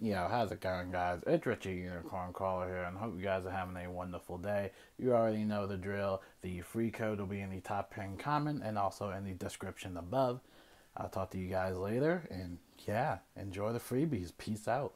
You know how's it going, guys? It's Richie Unicorn Caller here, and hope you guys are having a wonderful day. You already know the drill. The free code will be in the top pinned comment and also in the description above. I'll talk to you guys later, and yeah, enjoy the freebies. Peace out.